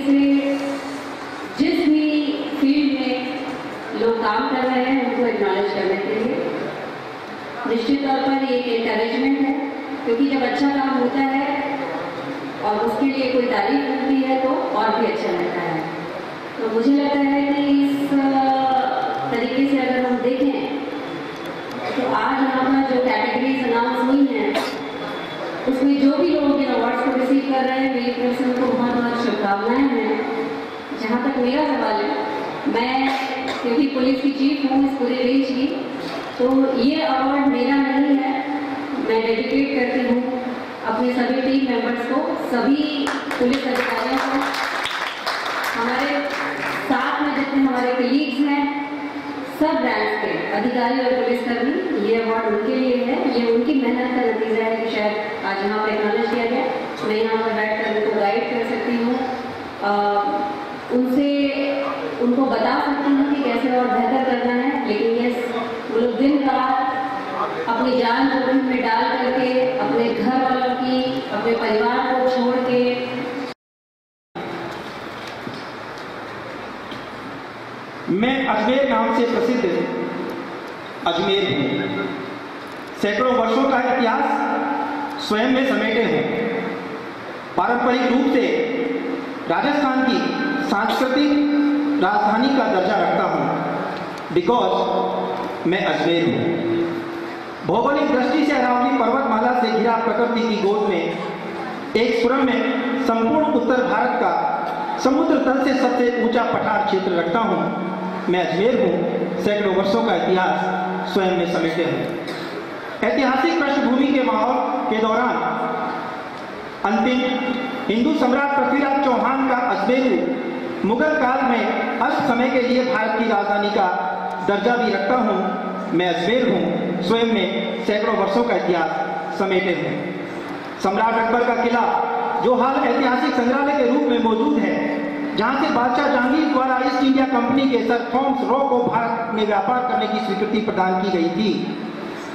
से जिस भी फ़ील्ड में लोग काम कर रहे हैं, उनको एक्नॉलेज करने के लिए। निश्चित तौर पर एक इंकरेजमेंट है, क्योंकि जब अच्छा काम होता है और उसके लिए कोई तारीफ़ मिलती है तो और भी अच्छा लगता है। तो मुझे लगता है कि इस अ, तरीके से अगर हम देखें तो आज यहाँ पर जो कैटेगरीज अनाउंस हुई हैं उसमें जो भी लोग इन अवार्ड्स को रिसीव कर रहे हैं, मेरी तरफ़ उनको बहुत बहुत शुभकामनाएँ हैं। जहाँ तक मेरा सवाल है, मैं क्योंकि पुलिस की चीफ हूँ इस पूरे रेंज की तो ये अवार्ड मेरा नहीं है। मैं डेडिकेट करती हूँ अपने सभी टीम मेंबर्स को, सभी पुलिस अधिकारियों को। हमारे साथ में जितने हमारे कलीग्स हैं, सब ब्रांच के अधिकारी और पुलिसकर्मी ये अवार्ड उनके लिए है। ये उनकी मेहनत का नतीजा है कि शायद आज यहाँ पर एक्नॉलेज किया गया। मैं यहाँ पर बैठ कर उनको गाइड कर सकती हूँ। उनसे उनको बता सकती हूँ कि कैसे और बेहतर करना है, लेकिन ये वो लोग दिन रात अपनी जान जोखिम में डाल करके, अपने घर वालों की, अपने परिवार को छोड़ के। मैं अजमेर नाम से प्रसिद्ध अजमेर हूँ। सैकड़ों वर्षों का इतिहास स्वयं में समेटे हूँ। पारंपरिक रूप से राजस्थान की सांस्कृतिक राजधानी का दर्जा रखता हूँ। बिकॉज़ मैं अजमेर हूँ। भौगोलिक दृष्टि से अरावली पर्वतमाला से घिरा प्रकृति की गोद में एक सुरम में संपूर्ण उत्तर भारत का समुद्र तल से सबसे ऊँचा पठार क्षेत्र रखता हूँ। मैं अजमेर हूँ। सैकड़ों वर्षों का इतिहास स्वयं में समेटे हूँ। ऐतिहासिक पृष्ठभूमि के माहौल के दौरान अंतिम, हिंदू सम्राट पृथ्वीराज चौहान का अजमेरू मुगल काल में अस्त समय के लिए भारत की राजधानी का दर्जा भी रखता हूँ। मैं अजमेर हूँ, स्वयं में सैकड़ों वर्षों का इतिहास समेटे हूँ सम्राट अकबर का किला, जो हाल ऐतिहासिक संग्रहालय के रूप में मौजूद है, जहाँ से बादशाह जहांगीर द्वारा ईस्ट इंडिया कंपनी के सर थॉमस रॉ को भारत में व्यापार करने की स्वीकृति प्रदान की गई थी,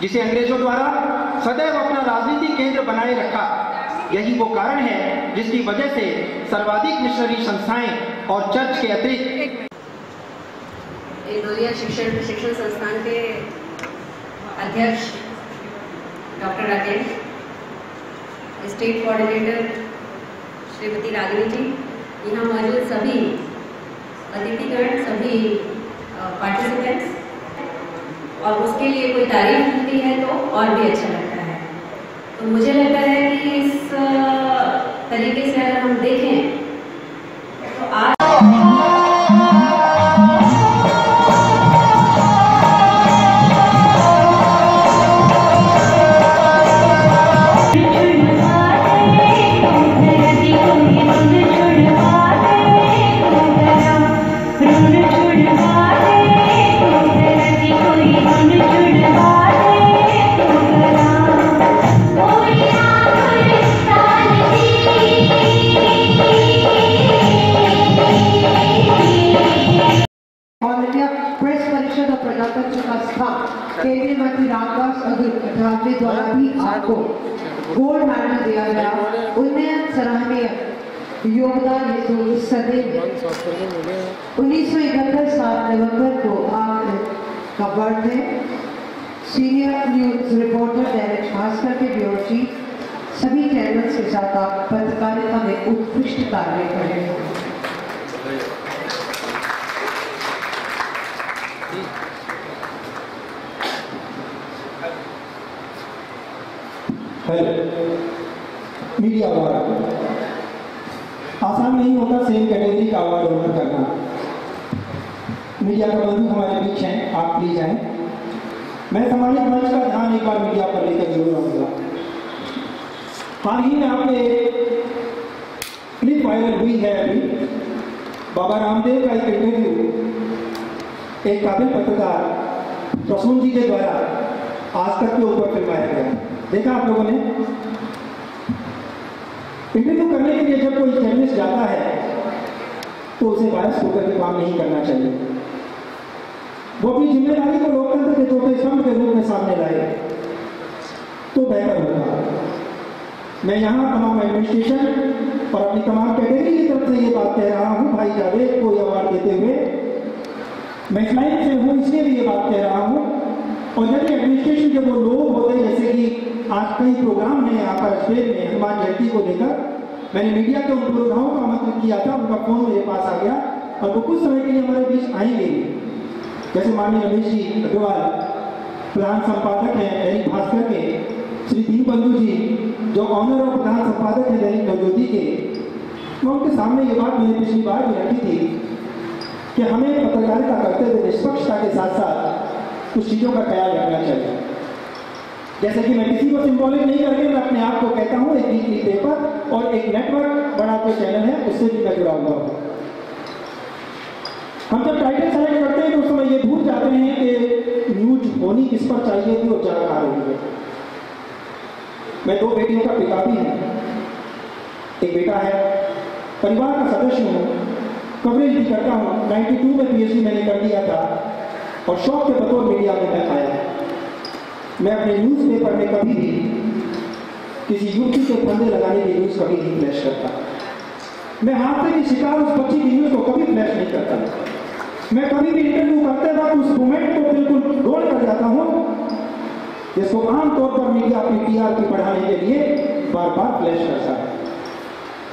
जिसे अंग्रेज़ों द्वारा सदैव अपना राजनीतिक केंद्र बनाए रखा। यही वो कारण है जिसकी वजह से सर्वाधिक मिशनरी संस्थाएँ और चर्च के अतिरिक्त इंदौरिया शिक्षण प्रशिक्षण संस्थान के अध्यक्ष doctor Rakesh state coordinator Shrimati Ragini ji, यहाँ मौजूद सभी अतिथिगण, सभी पार्टिसिपेंट्स और उसके लिए कोई तारीफ़ मिलती है तो और भी अच्छा लगता है। तो मुझे लगता है कि इस तरीके से अगर हम देखें उन्नीस सौ इकहत्तर साल नवंबर को आपका बर्थ है। Senior news reporter Dainik Bhaskar के ब्यूरो चीफ सभी चैनल्स के साथ आप पत्रकारिता में उत्कृष्ट कार्य कर रहे हैं। हेलो। मीडिया अवार्ड आसान नहीं होता सेम कैटेगरी का अवार्ड ऑनर करना। मीडिया प्रबंधक हमारे बीच हैं, आप प्लीज़ आए। मैं सम्मानित मंच का ध्यान एक बार मीडिया पर लेकर ज़रूर आऊँगा। हाल ही में आपने क्लिप वायरल हुई है अभी। बाबा रामदेव का एक इंटरव्यू एक काबिल पत्रकार, प्रसून जी के द्वारा आज तक के ऊपर फिल्माया गया देखा आप लोगों ने? इंटरव्यू करने के लिए जब कोई जर्नलिस्ट जाता है तो उसे बायस होकर के काम नहीं करना चाहिए। वो अपनी ज़िम्मेदारी को लोकतंत्र के चौथे स्तंभ के रूप में सामने लाए तो बेहतर होगा। मैं यहाँ तमाम एडमिनिस्ट्रेशन और अपनी तमाम कैटेगरी की तरफ़ से ये बात कह रहा हूँ, भाई जावेद को अवार्ड देते हुए। मैं लाइन से हूँ, इसलिए भी ये बात कह रहा हूँ। और यदि एडमिनिस्ट्रेशन के वो लोग होते हैं, जैसे कि आज कई प्रोग्राम है, यहाँ पर अजमेर में, हनुमान जयंती को लेकर। मैंने मीडिया के उन पुरोधाओं का आमंत्रित किया था, उनका फ़ोन मेरे पास आ गया, और वो कुछ समय के लिए हमारे बीच आएँगे। जैसे माननीय रमेश जी अग्रवाल, प्रधान संपादक हैं दैनिक भास्कर के, श्री दीप बंधु जी, जो ऑनर और प्रधान संपादक हैं दैनिक नवज्योति के। मैं उनके सामने ये बात मैंने पिछली बार भी रखी थी कि हमें पत्रकारिता करते हुए निष्पक्षता के साथ साथ कुछ चीज़ों का ख्याल रखना चाहिए। जैसे कि मैं किसी को सिंबॉलिक नहीं करके मैं अपने आप को कहता हूँ, एक वीकली पेपर और एक नेटवर्क बड़ा जो चैनल है, उससे भी मैं जुड़ा हुआ हूँ हम जब टाइटल सेलेक्ट करते हैं तो उस समय ये भूल जाते हैं कि न्यूज़ होनी किस पर चाहिए थी और चल कहाँ रही है। मैं दो बेटियों का पिता भी हूँ। एक बेटा है, परिवार का सदस्य हूँ। कवरेज भी करता हूँ। 92 में पीएचडी मैंने कर दिया था। और शौक के बतौर मीडिया में मैं आया मैं अपने न्यूज़पेपर में कभी भी किसी युवती के फंदे लगाने की न्यूज़ कभी नहीं फ्लैश करता। मैं हादसे की शिकार उस बच्ची की न्यूज़ को कभी फ्लैश नहीं करता। मैं कभी भी इंटरव्यू करते वक्त उस मोमेंट को बिल्कुल रोल कर जाता हूँ। जिसको आमतौर पर मीडिया अपनी टीआरपी बढ़ाने के लिए बार बार फ्लैश करता है।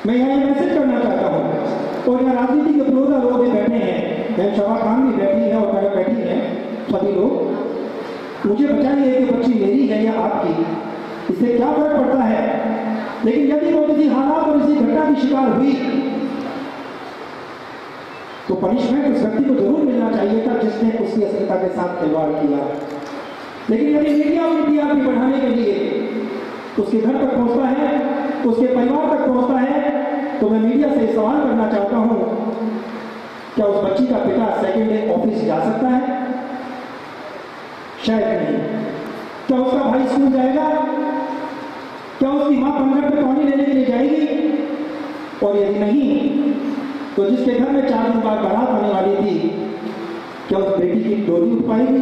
मैं यहाँ मैसेज करना चाहता हूँ। और यहाँ राजनीति के विरोधा लोग बैठे हैं। शबा खान भी बैठी है और बैठी है, सभी लोग। मुझे बताइए कि बच्ची मेरी है या आपकी? इससे क्या फ़र्क पड़ता है? लेकिन यदि वो किसी हालात और इसी घटना की शिकार हुई तो पनिशमेंट उस व्यक्ति को ज़रूर मिलना चाहिए था जिसने उसकी असलियता के साथ खिलवाड़ किया। लेकिन यदि मीडिया और टीआरपी बढ़ाने के लिए उसके घर तक पहुँचता है, उसके परिवार तक पहुँचता है तो मैं मीडिया से सवाल करना चाहता हूँ क्या उस बच्ची का पिता सेकेंड डे ऑफ़िस जा सकता है? शायद नहीं। क्या उसका भाई स्कूल जाएगा? क्या उसकी माँ पंद्रह पे पानी लेने के लिए जाएगी? और यदि नहीं तो जिसके घर में चार दिन बाद बारात आने वाली थी, क्या उस बेटी की डोली उठ पाएगी?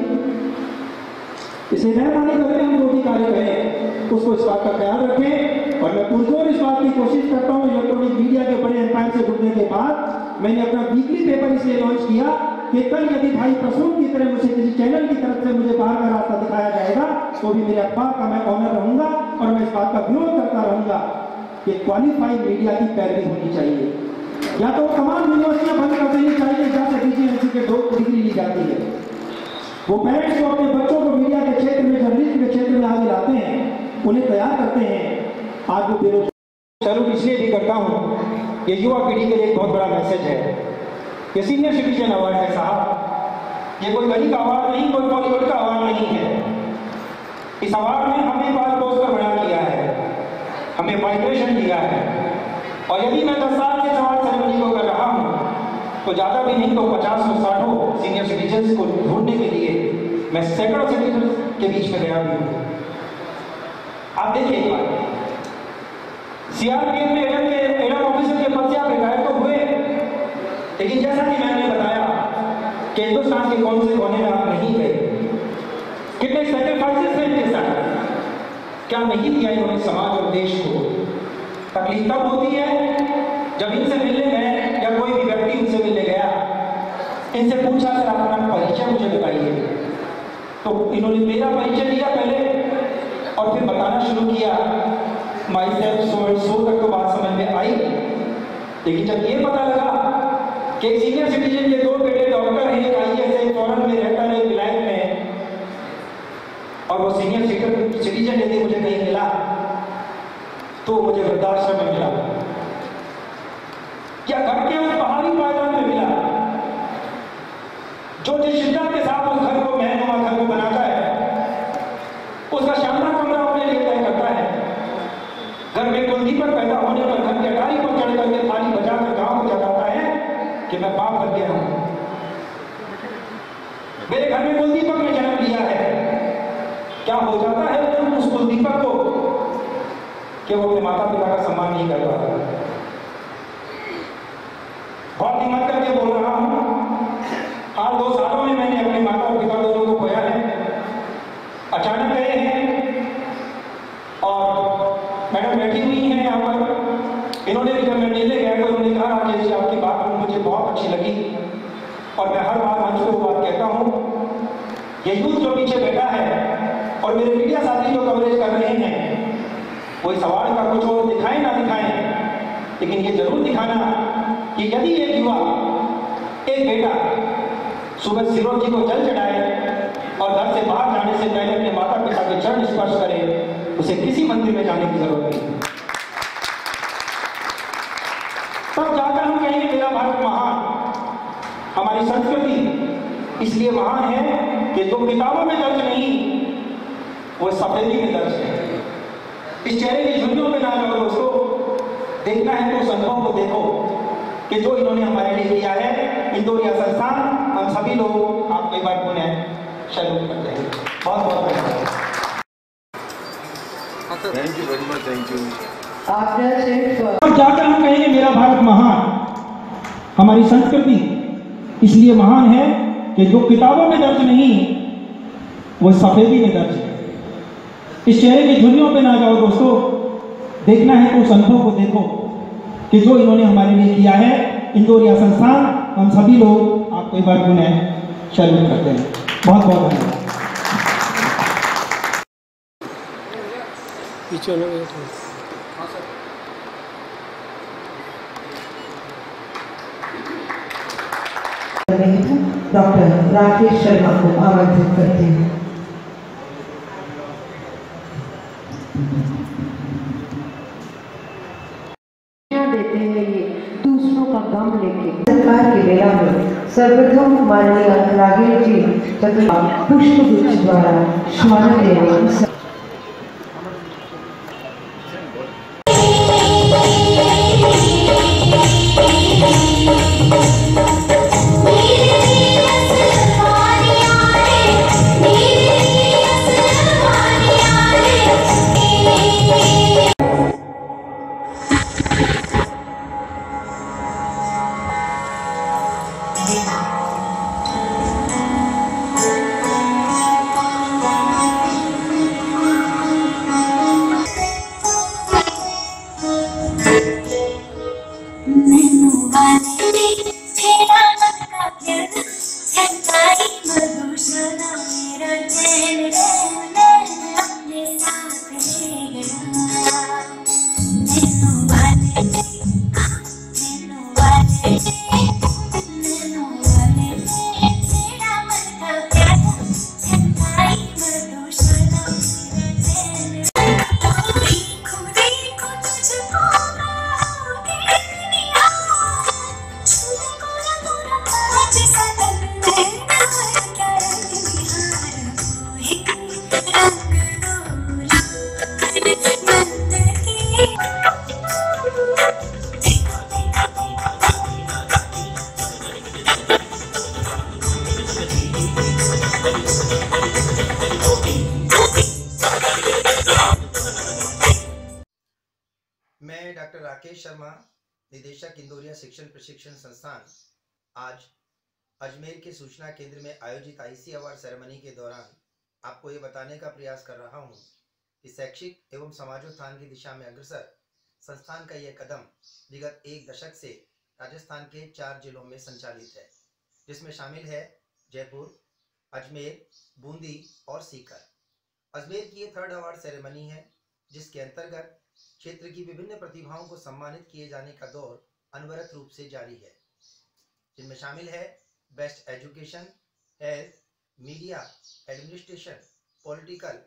इसे मेहरबानी करके हम जो भी कार्य करें, उसको इस बात का ख्याल रखें। और मैं पुरजोर इस बात की कोशिश करता हूँ, इलेक्ट्रॉनिक मीडिया के बड़े एम्पायर से जुड़ने के बाद मैंने अपना वीकली पेपर इसलिए लॉन्च किया कि कल यदि भाई प्रसून की तरह मुझे किसी चैनल की तरफ़ से मुझे बाहर का रास्ता दिखाया जाएगा तो भी मेरे अखबार का मैं ऑनर रहूँगा और मैं इस बात का विरोध करता रहूँगा कि क्वालिफाइड मीडिया की पैरवी होनी चाहिए। या तो तमाम यूनिवर्सिटियाँ बंद कर देनी चाहिए, जहाँ से डीजीएमसी के दो डिग्री ली जाती है। वो पेरेंट्स को अपने बच्चों को मीडिया के क्षेत्र में जर्नलिज्म के क्षेत्र में आगे लाते हैं, उन्हें तैयार करते हैं। आज वो बेरोजगार सैल्यूट इसलिए भी करता हूँ, ये युवा पीढ़ी के लिए एक बहुत बड़ा मैसेज है। ये सीनियर सिटीजन अवार्ड है साहब। ये कोई गली का अवार्ड नहीं, कोई बॉलीवुड का अवार्ड नहीं है। इस अवार्ड में हमें बाल पोस्टर बना किया है। हमें वाइब्रेशन दिया है। और यदि मैं दस साल के अवार्ड सेरेमनी को कर रहा हूँ तो ज़्यादा भी नहीं तो पचास और साठों सीनियर सिटीजन को ढूँढने के लिए। मैं सैकड़ों सिटीजन के बीच में गया हूँ। आप देखिए एक बार। सीआरपीएफ में एडम के एडम ऑफिसर के पद से आप रिटायर तो हुए। लेकिन जैसा कि मैंने बताया कि हिंदुस्तान के कौन से कोने में आप नहीं गए। कितने सेक्रीफाइसेस थे इनके साथ? क्या नहीं दिया इन्होंने समाज और देश को? तकलीफ़ तब होती है जब इनसे मिलने गए या कोई भी व्यक्ति इनसे मिलने गया। इनसे पूछा, सर अपना परिचय मुझे बताइए। तो इन्होंने मेरा परिचय दिया पहले और फिर बताना शुरू किया। My self so and so तक तो बात समझ में आई। लेकिन जब ये पता लगा कि सीनियर सिटीजन के दो बेटे डॉक्टर हैं एक आई एस फॉरन में रहता है विलायत में और वो सीनियर सिटीजन यदि मुझे कहीं मिला तो मुझे वृद्धाश्रम में मिला। क्या घर के उस पहाड़ी मैदान में मिला जो जिस शिद्दत के साथ उस घर को महनुमा घर को बनाता है घर में कोई दीपक पैदा होने पर घर के अटारी पर चढ़ करके थाली बजाकर गाँव को जगाता है कि मैं बाप बन गया हूँ मेरे घर में कुलदीपक ने जन्म लिया है क्या हो जाता है उस कुलदीपक को कि वो अपने माता पिता का सम्मान नहीं कर पाता। बहुत हिम्मत करके बोल रहा हूँ हाल दो सालों में मैंने अपने माता और पिता दोनों को खोया है, अचानक गए हैं, और मैडम बैठी हुई है यहाँ पर। इन्होंने भी जब मैं मिलने गया तो उन्होंने कहा, राजेश जी, आपकी बात मुझे बहुत अच्छी लगी, और मैं हर बार मंच वो बात कहता हूँ। ये यूथ जो पीछे बैठा है, और मेरे मीडिया साथी जो कवरेज कर रहे हैं कोई सवाल का कुछ और दिखाएँ, ना दिखाए। लेकिन ये ज़रूर दिखाना कि यदि एक युवा, एक बेटा सुबह सिरों जी को जल चढ़ाए और घर से बाहर जाने से पहले अपने माता पिता के चरण स्पर्श करे, उसे किसी मंदिर में जाने की ज़रूरत नहीं। तब जाकर हम कहेंगे, मेरा भारत महान, हमारी संस्कृति इसलिए महान है कि जो किताबों में दर्ज नहीं, वो सफेदी में दर्ज है। इस चेहरे की झुर्रियों में ना जाओ दोस्तों। देखना है तो उस अनुभव को देखो कि जो इन्होंने हमारे लिए किया है इंदौरिया संस्थान हम सभी लोग आपको एक बार पुनः सैल्यूट करते हैं। बहुत बहुत धन्यवाद। Much. Thank you. After Chief अब जाकर हम कहेंगे मेरा भारत महान। हमारी संस्कृति इसलिए महान है कि जो किताबों में दर्ज नहीं वो सफेदी में दर्ज है। इस चेहरे की झुर्रियों पे ना जाओ दोस्तों। देखना है तो उस अनुभव को देखो कि जो इन्होंने हमारे लिए किया है इंदौरिया संस्थान हम सभी लोग आपको एक बार पुनः सैल्यूट करते हैं। बहुत बहुत धन्यवाद। डॉक्टर राकेश शर्मा को आमंत्रित करते हैं। सर्वप्रथम माननीय राघेल जी तथा पुष्प गुच्छ द्वारा स्वागत देने डॉक्टर राकेश शर्मा, निदेशक इंदौरिया शिक्षण प्रशिक्षण संस्थान, आज अजमेर के सूचना केंद्र में आयोजित आईसी अवार्ड सेरेमनी के दौरान आपको ये बताने का प्रयास कर रहा हूँ कि शैक्षिक एवं समाजोत्थान की दिशा में अग्रसर संस्थान का यह कदम विगत एक दशक से राजस्थान के चार जिलों में संचालित है, जिसमें शामिल है जयपुर, अजमेर, बूंदी और सीकर। अजमेर की ये थर्ड अवार्ड सेरेमनी है, जिसके अंतर्गत क्षेत्र की विभिन्न प्रतिभाओं को सम्मानित किए जाने का दौर अनवरत रूप से जारी है। जिनमें शामिल है best education, health, media, administration, political,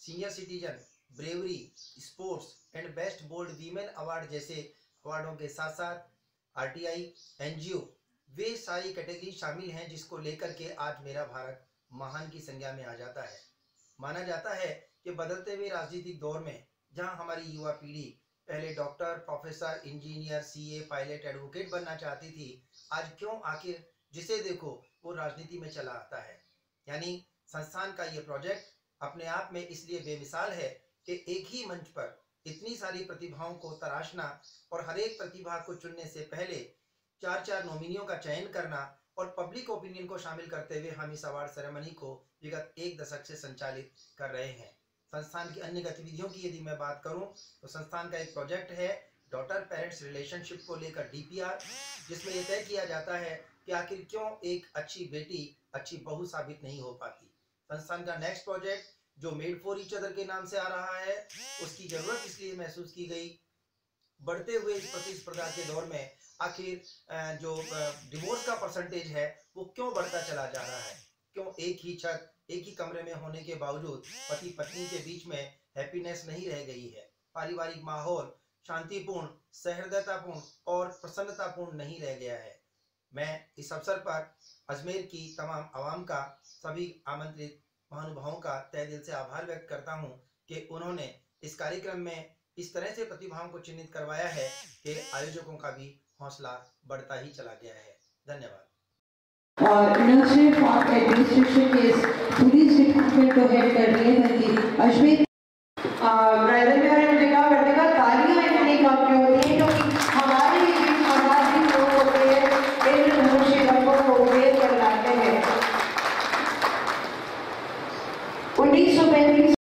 senior citizen, bravery, sports and best bold women award जैसे अवार्डों के साथ साथ आरटीआई, एनजीओ, वे सारी कैटेगरी शामिल हैं जिसको लेकर के आज मेरा भारत महान की संज्ञा में आ जाता है। माना जाता है कि बदलते हुए राजनीतिक दौर में जहाँ हमारी युवा पीढ़ी पहले doctor, professor, engineer CA pilot advocate बनना चाहती थी, आज क्यों आखिर जिसे देखो वो राजनीति में चला आता है? यानी संस्थान का ये प्रोजेक्ट अपने आप में इसलिए बेमिसाल है कि एक ही मंच पर इतनी सारी प्रतिभाओं को तराशना और हर एक प्रतिभा को चुनने से पहले चार चार नॉमिनियों का चयन करना और पब्लिक ओपिनियन को शामिल करते हुए हम इस अवार्ड सेरेमनी को विगत एक दशक से संचालित कर रहे हैं। संस्थान की अन्य गतिविधियों की यदि मैं बात करूँ तो संस्थान का एक प्रोजेक्ट है डॉटर पेरेंट्स रिलेशनशिप को लेकर डीपीआर, जिसमें यह तय किया जाता है कि आखिर क्यों एक अच्छी बेटी अच्छी बहू साबित नहीं हो पाती। संस्थान का नेक्स्ट प्रोजेक्ट जो मेड फॉर ईच अदर के नाम से आ रहा है, उसकी ज़रूरत इसलिए महसूस की गई। बढ़ते हुए इस प्रतिस्पर्धा के दौर में आखिर जो डिवोर्स का परसेंटेज है, वो क्यों बढ़ता चला जा रहा है? क्यों एक ही छत एक ही कमरे में होने के बावजूद पति पत्नी के बीच में हैप्पीनेस नहीं रह गई है। पारिवारिक माहौल शांतिपूर्ण, सहृदयतापूर्ण और प्रसन्नतापूर्ण नहीं रह गया है। मैं इस अवसर पर अजमेर की तमाम आवाम का सभी आमंत्रित महानुभावों का तय दिल से आभार व्यक्त करता हूँ कि उन्होंने इस कार्यक्रम में इस तरह से प्रतिभाओं को चिन्हित करवाया है कि आयोजकों का भी हौसला बढ़ता ही चला गया है। धन्यवाद। और नर्सरी फॉर एडमिनिस्ट्रेशन के पुलिस डिपार्टमेंट को हेड कर रही है अश्विन Uh, rather